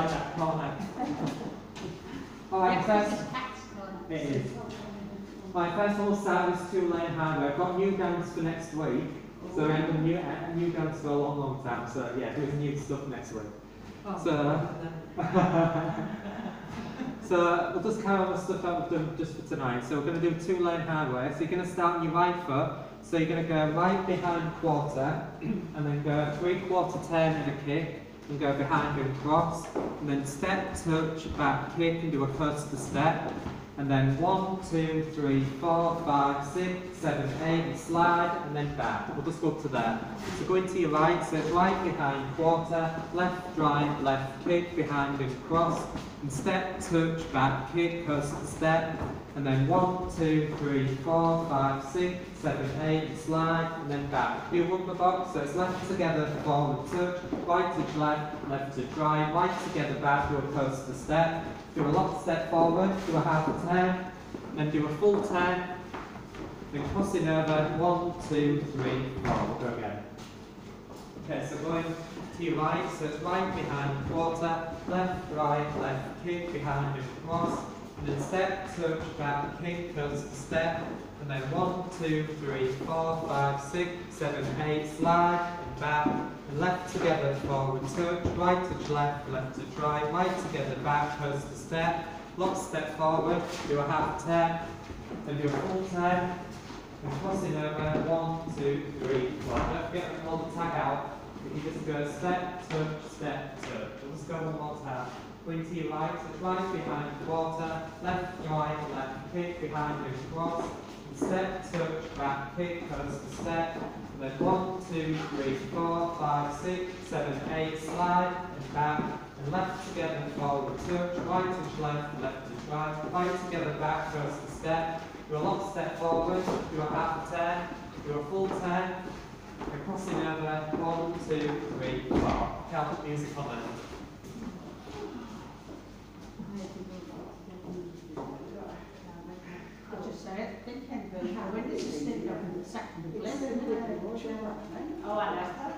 like that corner. Alright, first, it is. Right, first of all, start with two lane highway. I've got new dance for next week. So we have new, a new dance for a long, long time. So yeah, there's new stuff next week. Oh, So- so we'll just carry on the stuff that we've done just for tonight. So we're going to do two lane highway. So you're going to start on your right foot. So you're going to go right behind quarter, and then go three quarter turn and a kick, and go behind and cross, and then step, touch, back, kick, and do a coaster step. And then one, two, three, four, five, six, seven, eight, slide, and then back. We'll just go up to there. So go into your right, so right behind quarter, left, right, left, kick, behind and cross, and step, touch, back, kick, coaster step, and then one, two, three, four, five, six, seven, eight, slide, and then back. Do rumba box, so it's left together, forward touch, right touch left, left touch right, right together back, do a coaster step, do a lock step forward, do a half a turn, then do a full turn, then crossing over, one, two, three, four, we'll go again. Okay, so going to your right, so it's right behind quarter, left, right, left, kick, behind and cross, and then step, touch, back, kick, coaster step, then one, two, three, four, five, six, seven, eight, slide, back, left together, forward touch, right touch left, left touch right, right together, back, coaster step, lock step forward, do a half turn, then do a full turn, and crossing over, one, two, three, four. Don't forget to hold the tag out. You just go step, touch, step, touch. We'll just go one more time. Going to your right, so right behind the water, left, right, left, kick, behind and cross, step, touch, back, kick, coaster step, then one, two, three, four, five, six, seven, eight, slide, and back, and left together, forward touch, right touch left, left touch right, right together, back, coaster step, do a lock step forward, do a half turn, do a full turn, and crossing over, one, two, three, four. Put music on then. I'll just say it, it can be, when this is sitting up in the second eleven, Oh, I know.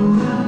Amen.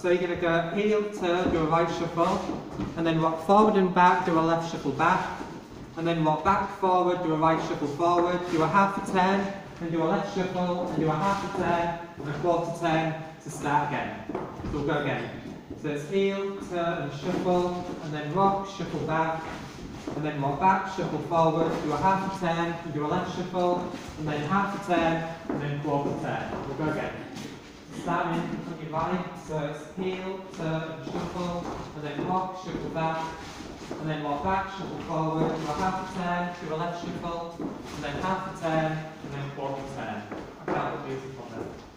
So you're going to go heel, turn, do a right shuffle, and then rock forward and back, do a left shuffle back, and then rock back forward, do a right shuffle forward, do a half a turn, and do a left shuffle, and do a half a turn, and a quarter turn to start again. So we'll go again. So it's heel, turn, and shuffle, and then rock, shuffle back, and then rock back, shuffle forward, do a half a turn, and do a left shuffle, and then half a turn, and then quarter turn. We'll go again. On your so it's heel, turn, shuffle, and then rock, shuffle back, and then walk back, shuffle forward, do a half a turn, do a left shuffle, and then half a turn, and then quarter turn. That would be. I'm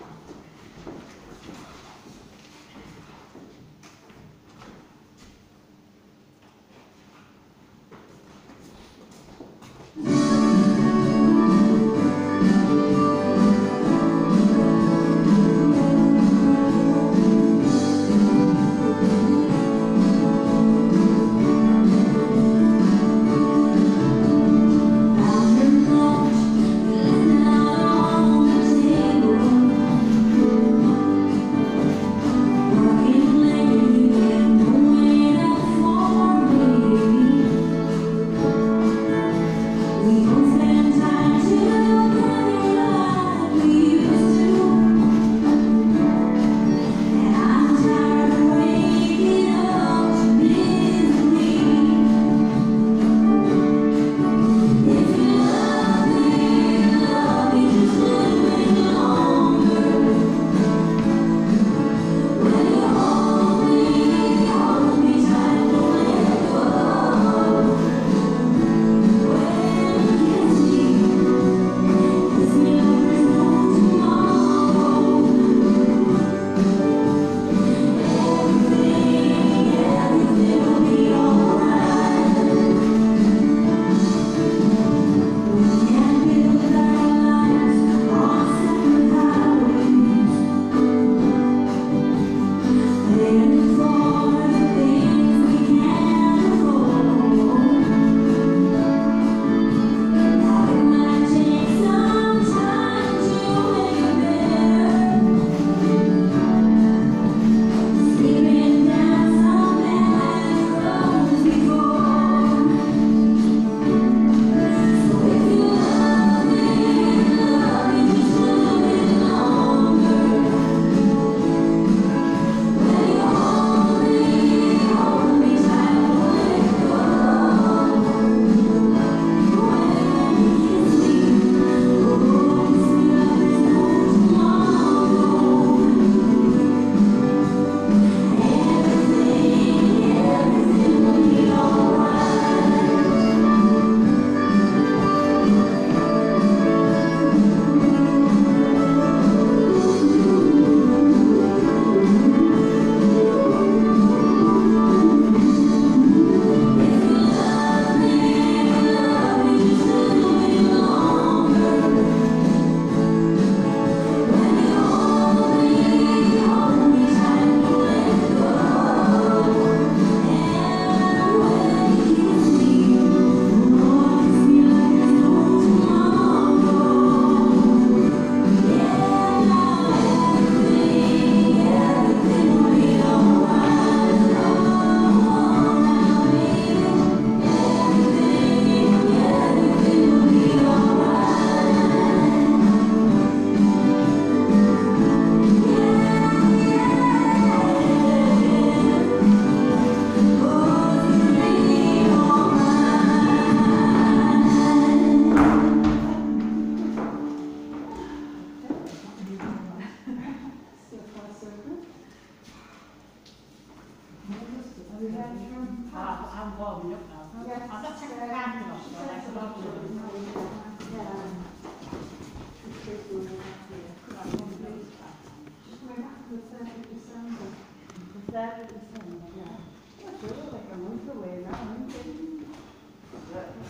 warming up now. I'm not taking the candle off, so that's a lot of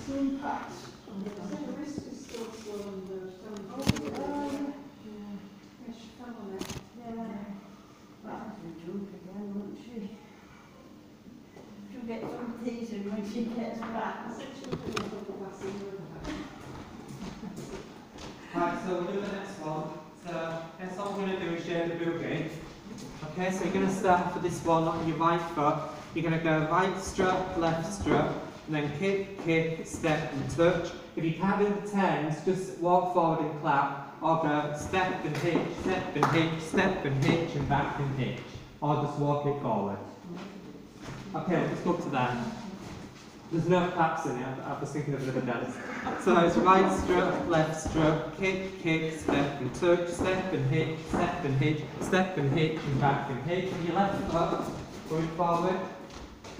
Soon pass. So this is still swollen, there's some. Oh, yeah. Yeah, she fell on it. She'll get some teasing when she gets back. I said she'll put a little glass in Right, so we'll do the next one. So, next one we're going to do is share the boogie. Okay, so you're going to start for this one on your right foot. You're going to go right strut, left strut, and then kick, kick, step and touch. If you can't do the tens, just walk forward and clap, or go step and hitch, step and hitch, step and hitch, and back and hitch. Or just walk it forward. Okay, let's go to that. There's no claps in it, I was thinking of a bit a dance. So it's right stroke, left stroke, kick, kick, step and touch, step and hitch, step and hitch, step and hitch, and back and hitch. And your left foot going forward.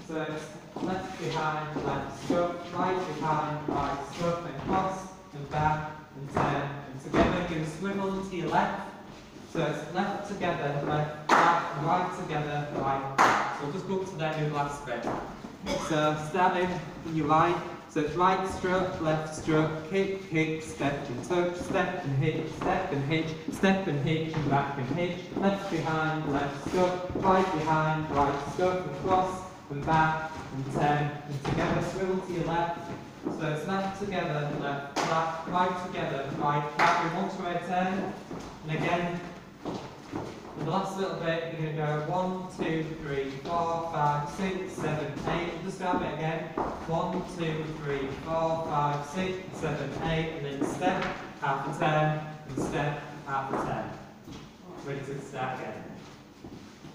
So it's left behind, left stroke, right behind, right stroke, then cross and back and turn and together. You swivel to your left. So it's left together, left, back, right together, right, back. So just go up to that new last bit. So starting on your right, so it's right stroke, left stroke, kick, kick, step and touch, step and hitch, step and hitch, step and hitch and back and hitch, left behind, left stroke, right behind, right stroke and cross and back and turn and together, swivel to your left. So it's left together, left, left, right together, right, back, we want to right turn, and again, and the last little bit, you're going to go one, two, three, four, five, six, seven, eight. Just grab it again. One, two, three, four, five, six, seven, eight, and then step, half a turn, and step, half a turn. Ready to start again.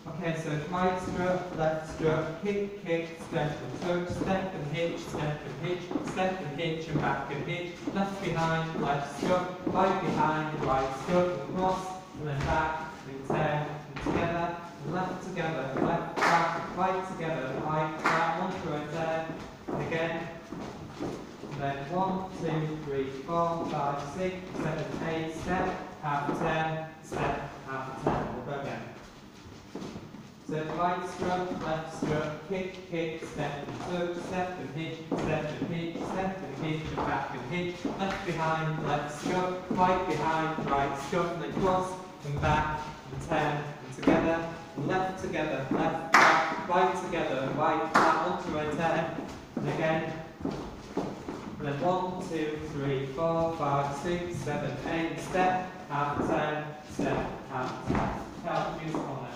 Okay, so right stroke, left stroke, kick, kick, step and touch, step and hitch, step and hitch, step and hitch and back and hitch, left behind, left stroke, right behind, right stroke, and cross, and then back, and together, left together, left, back, right together, right, back, one through and turn, and again, and then one, two, three, four, five, six, seven, eight, step, half a turn, step, half a turn. We'll go again. So right stroke, left stroke, kick, kick, step and touch, step and hitch, step and hitch, step and hitch, and back and hitch, left behind, left stroke, right behind, right stroke, and then cross, and back, and turn, and together, left together, left, back, right together, right, back, onto a turn, and again, and then one, two, three, four, five, six, seven, eight, step, half turn, step, half turn. Count music on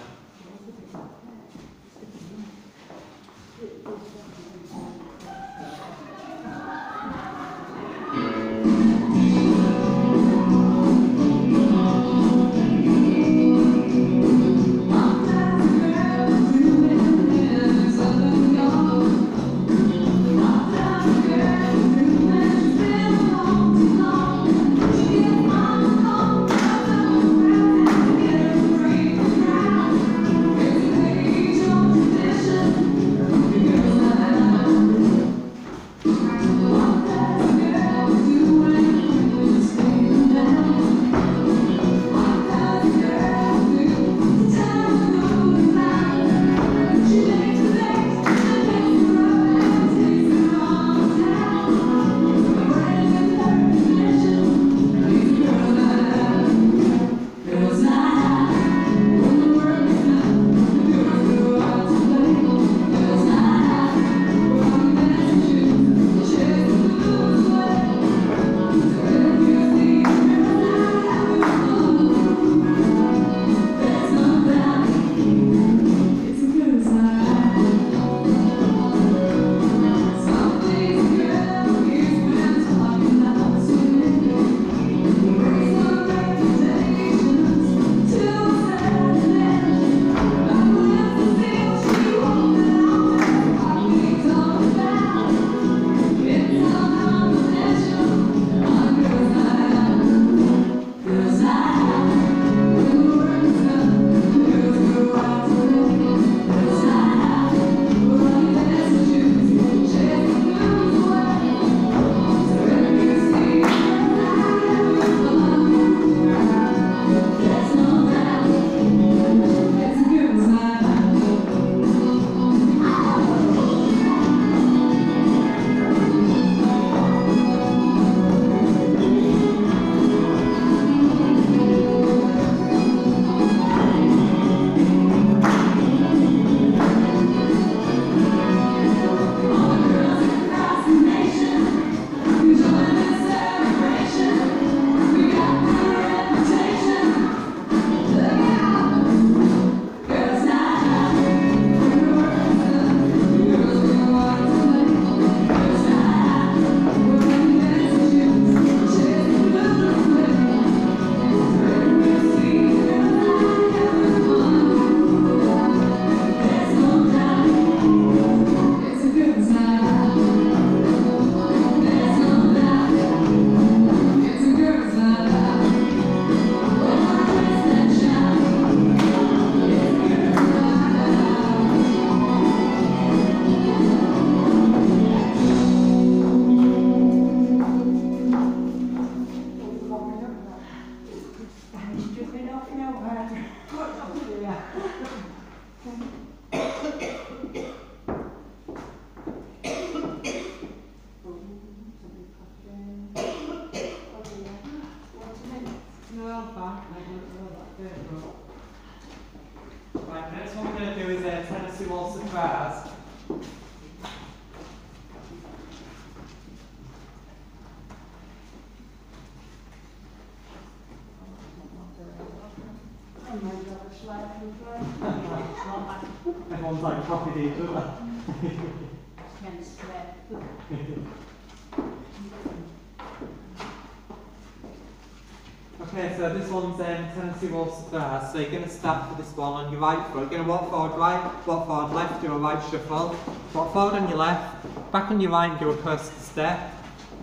Okay, so this one's um, Tennessee Waltz Bars. So you're going to start with this one on your right foot. You're going to walk forward right, walk forward left, do a right shuffle. Walk forward on your left, back on your right, do a coaster step.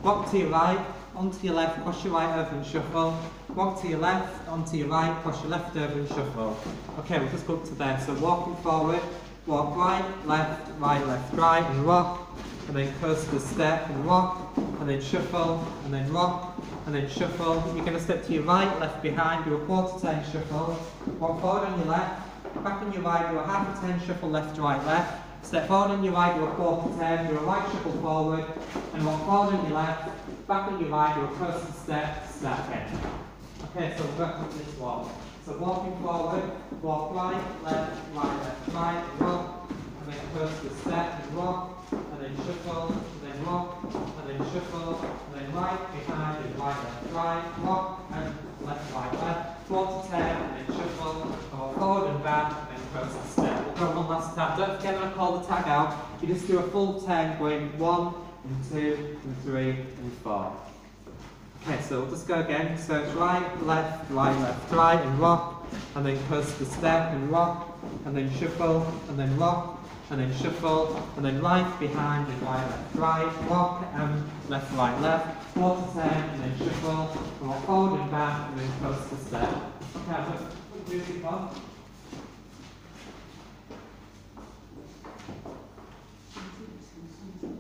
Walk to your right, onto your left, cross your right over and shuffle. Walk to your left, onto your right, cross your left over and shuffle. Okay, we'll just go up to there. So walking forward, walk right, left, right, left, right, and rock. And then coaster step and rock. And then shuffle, and then rock. And then shuffle. You're going to step to your right, left behind, do a quarter turn shuffle. Walk forward on your left, back on your right, do a half a turn shuffle left, right, left. Step forward on your right, do a quarter turn, do a right shuffle forward, and walk forward on your left, back on your right, do a coaster step, step again. Okay, so we'll work with this one. So walking forward, walk right, left, right, left, right, and walk, and then the step and and then shuffle, then walk, and then shuffle, then right, behind, and right, left, right, walk, and left, right, left, four to ten, and then shuffle, go forward and back, and then coaster step. We'll go one last time. Don't forget when I call the tag out, you just do a full turn going one, and two, and three, and four. Okay, so we'll just go again. So it's right, left, right, left, right, and rock, and then coaster step and rock, and then shuffle, and then rock, and then shuffle, and then right behind, and right, left, right, walk, and left, right, left, walk to step, and then shuffle, and walk forward and back, and then coaster step. Okay, Thank you.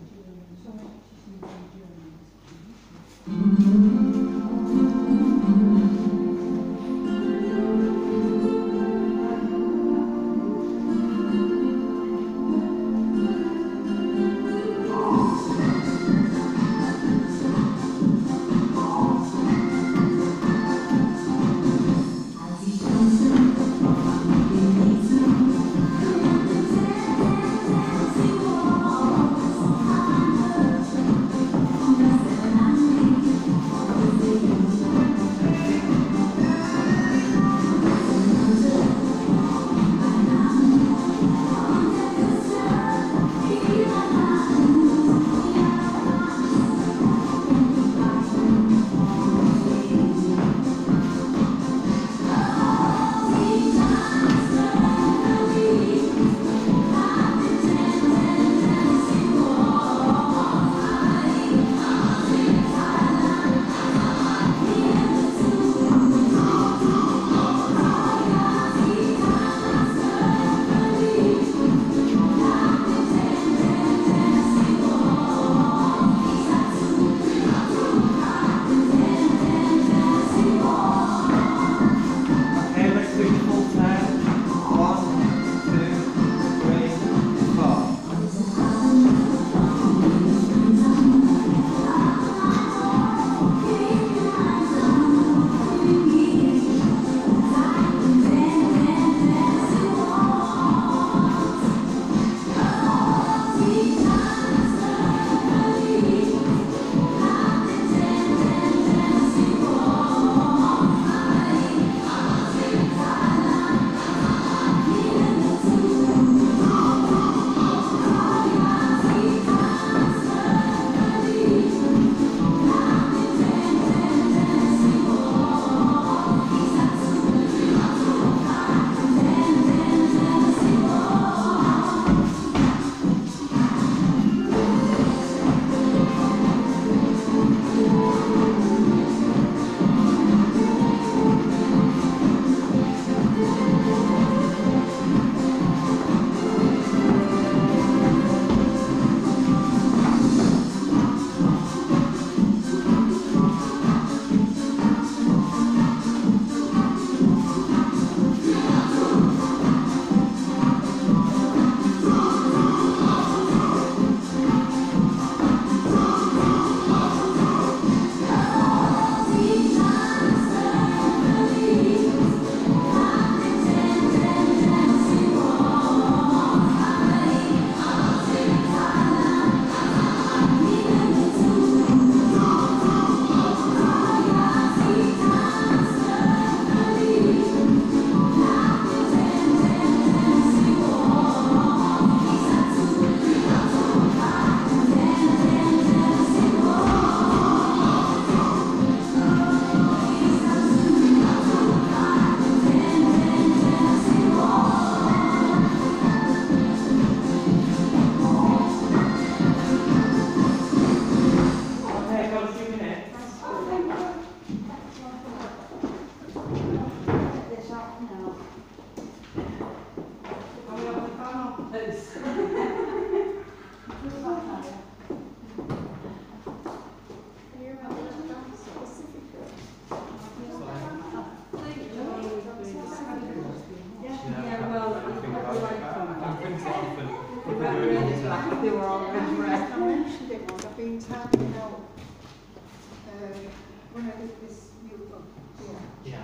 Be?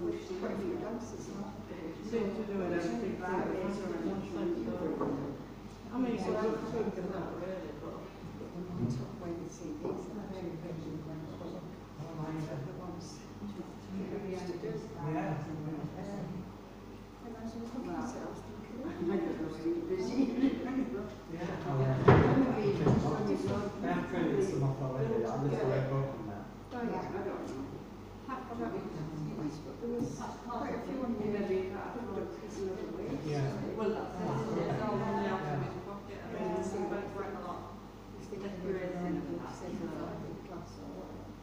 Which, quite a few dances, not Seem to do it everything right, it's a I mean, it's a good thing to that, really, but. top way the CDs are very, very good. The ones we used to do. Yeah. And I was looking at it, I was thinking,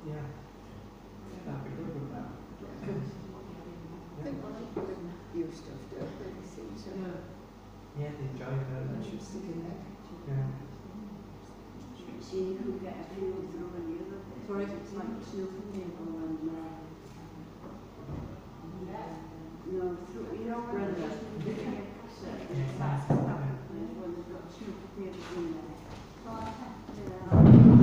Yeah. He had enjoyed her life. She was still connected. Yeah. She couldn't get everyone through and you looked at Sorry, it's like yeah. Uh, no, through, you know, Brenda, looking at Pasha, that's what happens when you've got two people in.